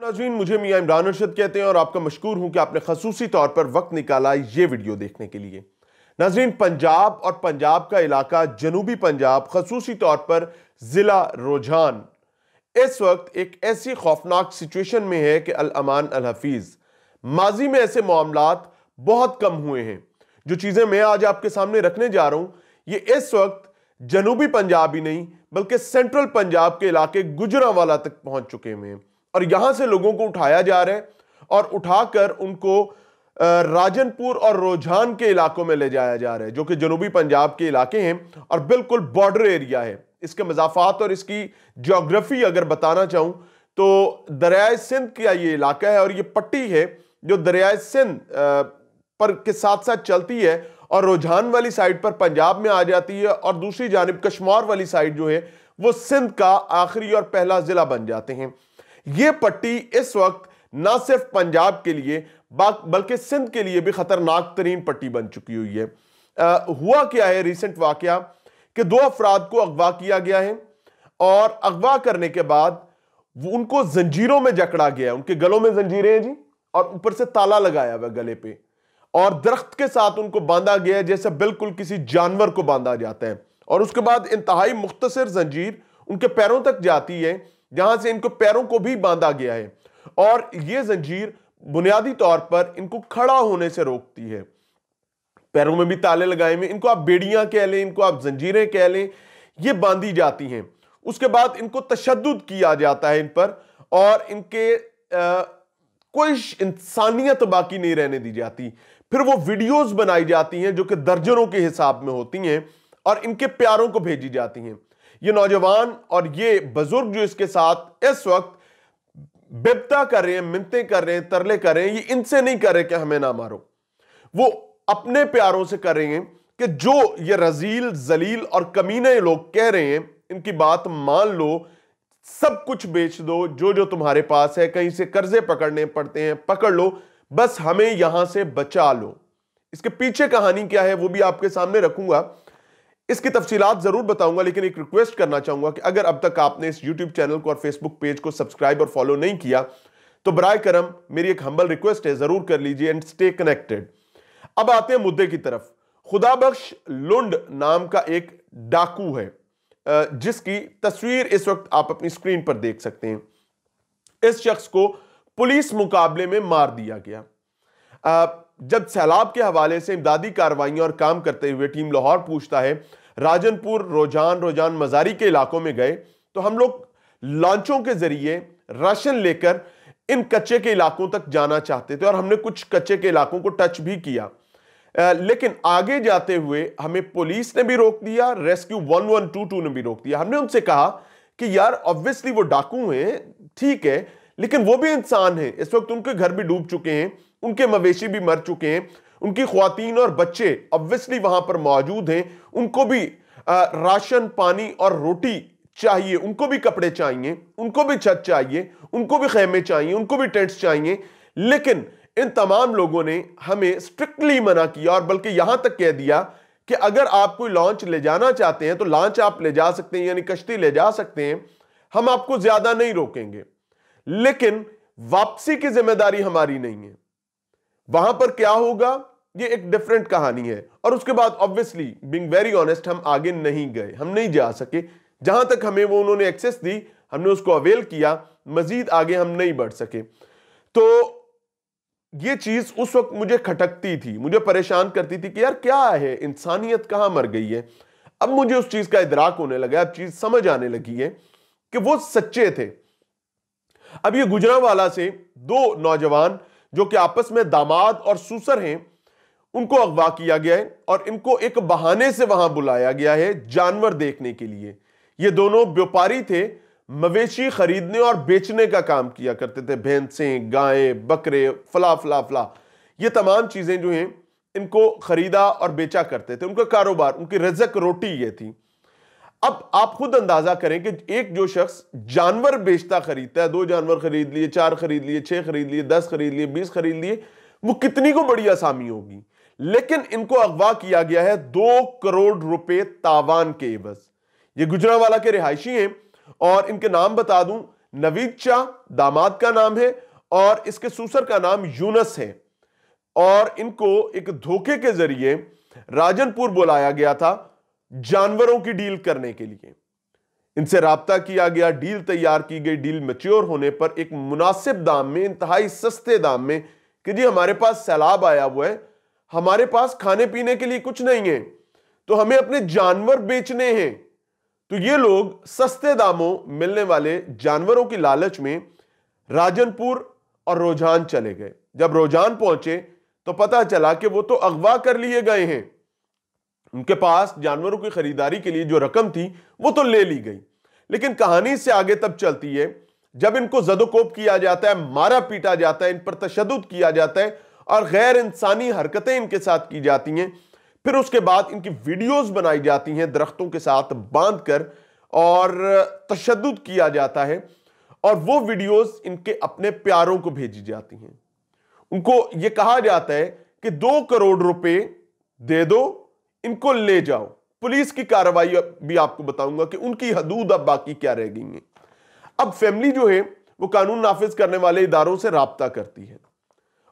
नाजरीन, मुझे मियाँ इमरान अरशद कहते हैं और आपका मशहूर हूँ कि आपने खसूसी तौर पर वक्त निकाला ये वीडियो देखने के लिए। नाजरीन, पंजाब और पंजाब का इलाका, जनूबी पंजाब, खसूसी तौर पर ज़िला रोजान इस वक्त एक ऐसी खौफनाक सिचुएशन में है कि अल अमान अल हफीज़ माजी में ऐसे मामला बहुत कम हुए हैं। जो चीज़ें मैं आज आपके सामने रखने जा रहा हूँ, ये इस वक्त जनूबी पंजाब ही नहीं, बल्कि सेंट्रल पंजाब के इलाके गुजरावाला तक पहुँच चुके हुए हैं। और यहाँ से लोगों को उठाया जा रहा है और उठाकर उनको राजनपुर और रोजान के इलाकों में ले जाया जा रहा है, जो कि जनूबी पंजाब के इलाके हैं और बिल्कुल बॉर्डर एरिया है। इसके मजाफात और इसकी जोग्राफी अगर बताना चाहूँ तो दरियाए सिंध का ये इलाका है और ये पट्टी है जो दरियाए सिंध पर के साथ साथ चलती है और रुझान वाली साइड पर पंजाब में आ जाती है और दूसरी जानब कश्मौर वाली साइड जो है, वो सिंध का आखिरी और पहला जिला बन जाते हैं। ये पट्टी इस वक्त ना सिर्फ़ पंजाब के लिए बल्कि सिंध के लिए भी खतरनाक तरीन पट्टी बन चुकी हुई है। आ, हुआ क्या है रिसेंट वाकया? कि दो अफराद को अगवा किया गया है और अगवा करने के बाद उनको जंजीरों में जकड़ा गया उनके गलों में जंजीरें हैं जी और ऊपर से ताला लगाया हुआ गले पे। और दरख्त के साथ उनको बांधा गया जैसे बिल्कुल किसी जानवर को बांधा जाता है। और उसके बाद इंतहाई मुख्तसर जंजीर उनके पैरों तक जाती है जहाँ से इनको पैरों को भी बांधा गया है और ये जंजीर बुनियादी तौर पर इनको खड़ा होने से रोकती है। पैरों में भी ताले लगाए हुए इनको आप बेड़ियाँ कह लें इनको आप जंजीरें कह लें ये बांधी जाती हैं। उसके बाद इनको तशद किया जाता है इन पर और इनके आ, कोई इंसानियत बाकी नहीं रहने दी जाती। फिर वो वीडियोस बनाई जाती हैं जो कि दर्जनों के हिसाब में होती हैं और इनके प्यारों को भेजी जाती हैं। ये नौजवान और ये बुज़ुर्ग जो इसके साथ इस वक्त बिबता कर रहे हैं मिनते कर रहे हैं, तरले कर रहे हैं, ये इनसे नहीं कर रहे कि हमें ना मारो। वो अपने प्यारों से कर रहे हैं कि जो ये रजील, जलील और कमीने लोग कह रहे हैं, इनकी बात मान लो, सब कुछ बेच दो, जो जो तुम्हारे पास है, कहीं से कर्जे पकड़ने पड़ते हैं, पकड़ लो, बस हमें यहाँ से बचा लो। इसके पीछे कहानी क्या है, वो भी आपके सामने रखूँगा। इसकी तफसीलात ज़रूर बताऊँगा, लेकिन एक रिक्वेस्ट करना चाहूँगा कि अगर अब तक आपने इस यूट्यूब चैनल को और फेसबुक पेज को सब्सक्राइब और फॉलो नहीं किया तो बरए करम मेरी एक हम्बल रिक्वेस्ट है, ज़रूर कर लीजिए एंड स्टे कनेक्टेड अब आते हैं मुद्दे की तरफ़। खुदा बख्श लुंड नाम का एक डाकू है जिसकी तस्वीर इस वक्त आप अपनी स्क्रीन पर देख सकते हैं। इस शख्स को पुलिस मुकाबले में मार दिया गया। जब सैलाब के हवाले से इमदादी कार्रवाइयाँ और काम करते हुए टीम लाहौर पूछता है राजनपुर, रोजान रोजान मजारी के इलाकों में गए तो हम लोग लॉन्चों के ज़रिए राशन लेकर इन कच्चे के इलाकों तक जाना चाहते थे और हमने कुछ कच्चे के इलाकों को टच भी किया। लेकिन आगे जाते हुए हमें पुलिस ने भी रोक दिया, रेस्क्यू 1122 ने भी रोक दिया। हमने उनसे कहा कि, यार ऑब्वियसली वो डाकू हैं, ठीक है, लेकिन वो भी इंसान है। इस वक्त उनके घर भी डूब चुके हैं, उनके मवेशी भी मर चुके हैं उनकी खातन और बच्चे ऑब्वियसली वहाँ पर मौजूद हैं। उनको भी राशन, पानी और रोटी चाहिए। उनको भी कपड़े चाहिए, उनको भी छत चाहिए, उनको भी खेमे चाहिए, उनको भी टेंट्स चाहिए। लेकिन इन तमाम लोगों ने हमें स्ट्रिक्टली मना किया और बल्कि यहाँ तक कह दिया कि अगर आप कोई लॉन्च ले जाना चाहते हैं तो लॉन्च आप ले जा सकते हैं, यानी कश्ती ले जा सकते हैं। हम आपको ज़्यादा नहीं रोकेंगे। लेकिन वापसी की ज़िम्मेदारी हमारी नहीं है। वहाँ पर क्या होगा? ये एक डिफरेंट कहानी है। और उसके बाद ऑब्वियसली बिंग वेरी ऑनेस्ट हम आगे नहीं गए। हम नहीं जा सके। जहाँ तक हमें वो उन्होंने एक्सेस दी, हमने उसको अवेल किया, मजीद आगे हम नहीं बढ़ सके। तो ये चीज़ उस वक्त मुझे खटकती थी। मुझे परेशान करती थी कि यार, क्या है? इंसानियत कहाँ मर गई है? अब मुझे उस चीज़ का इदराक होने लगा अब चीज़ समझ आने लगी है कि वो सच्चे थे। अब ये गुजरावाला से दो नौजवान, जो कि आपस में दामाद और सुसर हैं उनको अगवा किया गया है और इनको एक बहाने से वहाँ बुलाया गया है जानवर देखने के लिए। ये दोनों व्यापारी थे, मवेशी खरीदने और बेचने का काम किया करते थे। भैंसें गायें, बकरे, फला फला फला। ये तमाम चीज़ें जो हैं, इनको खरीदा और बेचा करते थे। उनका कारोबार, उनकी रजक रोटी ये थी। अब आप खुद अंदाज़ा करें कि एक जो शख्स जानवर बेचता खरीदता है, दो जानवर खरीद लिए, चार खरीद लिए, छह खरीद लिए, दस खरीद लिए, बीस खरीद लिए, वो कितनी को बड़ी आसामी होगी? लेकिन इनको अगवा किया गया है दो करोड़ रुपए तावान के बस। ये गुजरावाला के रिहायशी हैं और इनके नाम बता दूँ। नवीद शाह, दामाद का नाम है और इसके सूसर का नाम यूनस है। और इनको एक धोखे के ज़रिए राजनपुर बुलाया गया था जानवरों की डील करने के लिए। इनसे रबता किया गया, डील तैयार की गई, डील मेच्योर होने पर एक मुनासिब दाम में, इंतहाई सस्ते दाम में कि जी हमारे पास सैलाब आया हुआ है हमारे पास खाने पीने के लिए कुछ नहीं है तो हमें अपने जानवर बेचने हैं। तो ये लोग सस्ते दामों मिलने वाले जानवरों की लालच में राजनपुर और रोजान चले गए। जब रोजान पहुँचे तो पता चला कि वो तो अगवा कर लिए गए हैं। उनके पास जानवरों की खरीदारी के लिए जो रकम थी, वो तो ले ली गई। लेकिन कहानी से आगे तब चलती है, जब इनको जदोकोप किया जाता है, मारा पीटा जाता है, इन पर तशद किया जाता है और गैर इंसानी हरकतें इनके साथ की जाती हैं। फिर उसके बाद इनकी वीडियोस बनाई जाती हैं दरख्तों के साथ बाँध कर और तशद किया जाता है और वो वीडियोस इनके अपने प्यारों को भेजी जाती हैं। उनको यह कहा जाता है कि दो करोड़ रुपए दे दो, इनको ले जाओ। पुलिस की कार्रवाई भी आपको बताऊँगा कि उनकी हदूद अब बाकी क्या रह गई हैं। अब फैमिली जो है वो कानून नाफिज करने वाले इदारों से रबता करती है।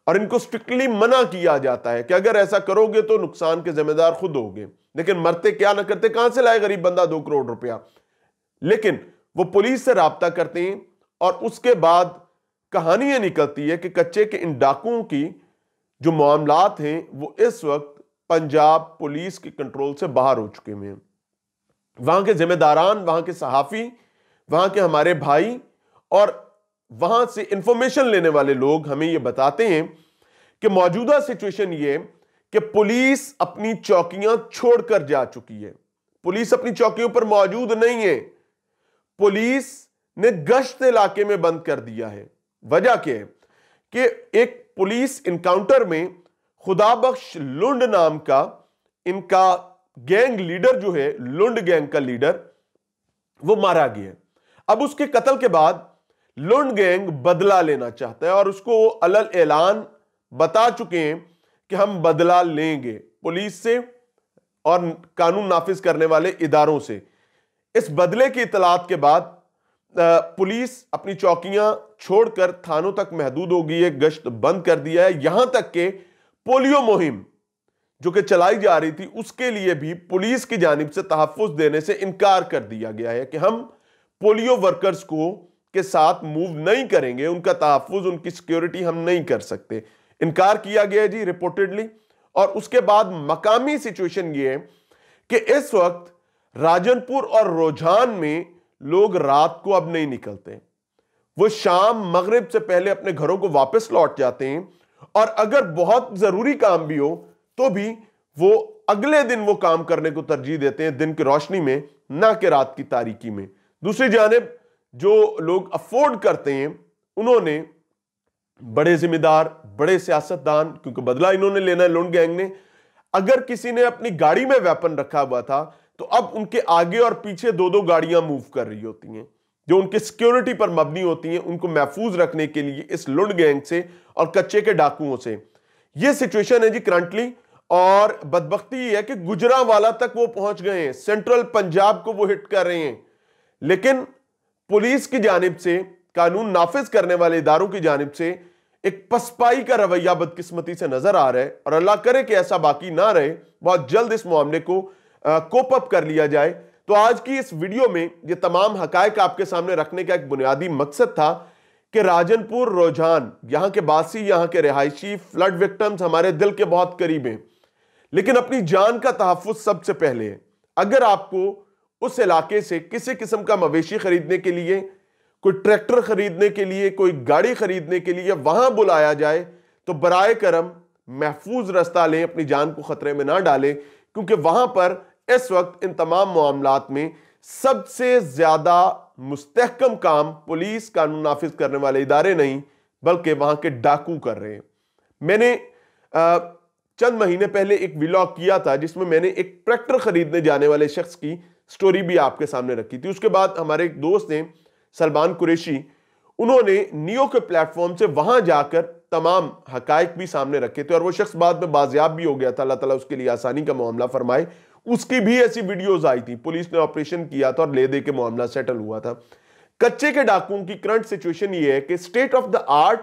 और इनको स्ट्रिक्टली मना किया जाता है कि अगर ऐसा करोगे तो नुकसान के जिम्मेदार खुद होगे। लेकिन मरते क्या ना करते, कहाँ से लाए गरीब बंदा दो करोड़ रुपया? लेकिन वो पुलिस से रबता करते हैं और उसके बाद कहानी यह निकलती है कि कच्चे के इन डाकुओं की जो मामलात हैं, वो इस वक्त पंजाब पुलिस के कंट्रोल से बाहर हो चुके हैं। वहाँ के जिम्मेदारान, वहाँ के सहाफ़ी, वहाँ के हमारे भाई और वहाँ से इंफॉर्मेशन लेने वाले लोग हमें यह बताते हैं कि मौजूदा सिचुएशन ये कि पुलिस अपनी चौकियाँ छोड़कर जा चुकी है। पुलिस अपनी चौकियों पर मौजूद नहीं है। पुलिस ने गश्त इलाके में बंद कर दिया है। वजह क्या है? कि एक पुलिस इनकाउंटर में खुदा बख्श लुंड नाम का इनका गैंग लीडर जो है, लुंड गैंग का लीडर वो मारा गया अब उसके कत्ल के बाद लुंड गैंग बदला लेना चाहता है और उसको अलल ऐलान बता चुके हैं कि हम बदला लेंगे पुलिस से और कानून नाफिज करने वाले इदारों से। इस बदले की इतलात के बाद पुलिस अपनी चौकियाँ छोड़कर थानों तक महदूद हो गई है, गश्त बंद कर दिया है। यहाँ तक के पोलियो मुहिम जो कि चलाई जा रही थी, उसके लिए भी पुलिस की जानब से तहफ़ देने से इनकार कर दिया गया है कि हम पोलियो वर्कर्स को के साथ मूव नहीं करेंगे, उनका तहफ़ उनकी सिक्योरिटी हम नहीं कर सकते। इनकार किया गया जी रिपोर्टेडली और उसके बाद मकामी सिचुएशन ये है कि इस वक्त राजनपुर और रोजान में लोग रात को अब नहीं निकलते वो शाम, मगरिब से पहले अपने घरों को वापस लौट जाते हैं और अगर बहुत ज़रूरी काम भी हो तो भी वो अगले दिन वो काम करने को तरजीह देते हैं, दिन की रोशनी में, ना कि रात की तारीकी में। दूसरी जानब जो लोग अफोर्ड करते हैं, उन्होंने बड़े जिम्मेदार, बड़े सियासतदान, क्योंकि बदला इन्होंने लेना है लोन गैंग ने, अगर किसी ने अपनी गाड़ी में वेपन रखा हुआ था तो अब उनके आगे और पीछे दो दो गाड़ियाँ मूव कर रही होती हैं, जो उनकी सिक्योरिटी पर मबनी होती हैं, उनको महफूज रखने के लिए इस लुंड गैंग से और कच्चे के डाकुओं से। यह सिचुएशन है जी करंटली और बदबख्ती है कि गुजरा वाला तक वो पहुँच गए हैं सेंट्रल पंजाब को वो हिट कर रहे हैं। लेकिन पुलिस की जानब से, कानून नाफिज करने वाले इदारों की जानब से एक पसपाई का रवैया बदकिस्मती से नज़र आ रहा है और अल्लाह करे कि ऐसा बाकी ना रहे। बहुत जल्द इस मामले को कोप अप कर लिया जाए। तो आज की इस वीडियो में ये तमाम हकायक आपके सामने रखने का एक बुनियादी मकसद था कि राजनपुर, रोजान, यहाँ के बासी, यहाँ के रिहायशी, फ्लड विक्टम्स हमारे दिल के बहुत करीब हैं। लेकिन अपनी जान का तहफ़ सबसे पहले है। अगर आपको उस इलाके से किसी किस्म का मवेशी खरीदने के लिए, कोई ट्रैक्टर खरीदने के लिए, कोई गाड़ी खरीदने के लिए वहाँ बुलाया जाए तो बरए करम महफूज रास्ता लें, अपनी जान को खतरे में ना डालें, क्योंकि वहाँ पर इस वक्त इन तमाम मामलात में सबसे ज़्यादा मुस्तकम काम पुलिस कानून नाफिज करने वाले इदारे नहीं, बल्कि वहाँ के डाकू कर रहे हैं। मैंने चंद महीने पहले एक व्लॉग किया था, जिसमें मैंने एक ट्रैक्टर खरीदने जाने वाले शख्स की स्टोरी भी आपके सामने रखी थी। उसके बाद हमारे एक दोस्त हैं सलमान कुरेशी, उन्होंने नियो के प्लेटफॉर्म से वहाँ जाकर तमाम हकायक भी सामने रखे थे और वो शख्स बाद में बाजियाब भी हो गया था। अल्लाह ताला उसके लिए आसानी का मामला फरमाए। उसकी भी ऐसी वीडियोस आई थी। पुलिस ने ऑपरेशन किया था और ले दे के मामला सेटल हुआ था। कच्चे के डाकुओं की करंट सिचुएशन ये है कि स्टेट ऑफ़ द आर्ट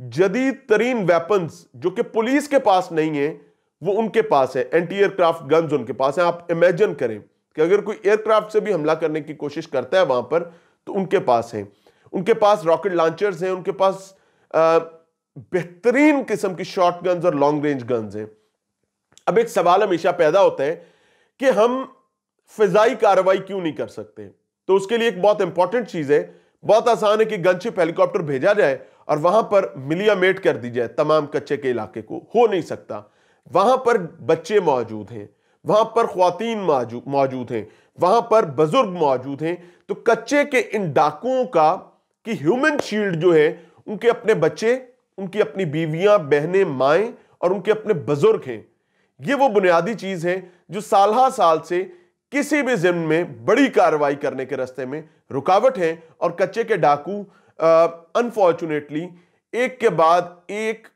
जदीद तरीन वेपन्स, जो कि पुलिस के पास नहीं है, वो उनके पास है। एंटी एयरक्राफ्ट गन्स उनके पास है। आप इमेजिन करें कि अगर कोई एयरक्राफ्ट से भी हमला करने की कोशिश करता है वहाँ पर तो उनके पास है। उनके पास रॉकेट लॉन्चर्स हैं, उनके पास बेहतरीन किस्म की शॉर्ट गन्स और लॉन्ग रेंज गन्स हैं। अब एक सवाल हमेशा पैदा होता है कि हम फिजाई कार्रवाई क्यों नहीं कर सकते? तो उसके लिए एक बहुत इंपॉर्टेंट चीज़ है। बहुत आसान है कि गनशिप हेलीकॉप्टर भेजा जाए और वहाँ पर मिलियामेट कर दी जाए तमाम कच्चे के इलाके को। हो नहीं सकता। वहाँ पर बच्चे मौजूद हैं। वहाँ पर खातन मौजूद हैं, वहाँ पर बुज़ुर्ग मौजूद हैं। तो कच्चे के इन डाकुओं का कि ह्यूमन शील्ड जो है, उनके अपने बच्चे, उनकी अपनी बीवियाँ, बहनें, माएँ और उनके अपने बुज़ुर्ग हैं। ये वो बुनियादी चीज़ है जो साल साल से किसी भी जिम्न में बड़ी कार्रवाई करने के रास्ते में रुकावट है और कच्चे के डाकू अनफॉर्चुनेटली एक के बाद एक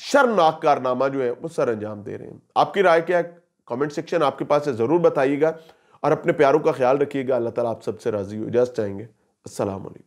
शर्मनाक कारनामा जो है वो सर अंजाम दे रहे हैं। आपकी राय क्या है? कमेंट सेक्शन आपके पास है, ज़रूर बताइएगा और अपने प्यारों का ख्याल रखिएगा। अल्लाह ताला आप सबसे राज़ी हो इजाज़त चाहेंगे। अस्सलाम वालेकुम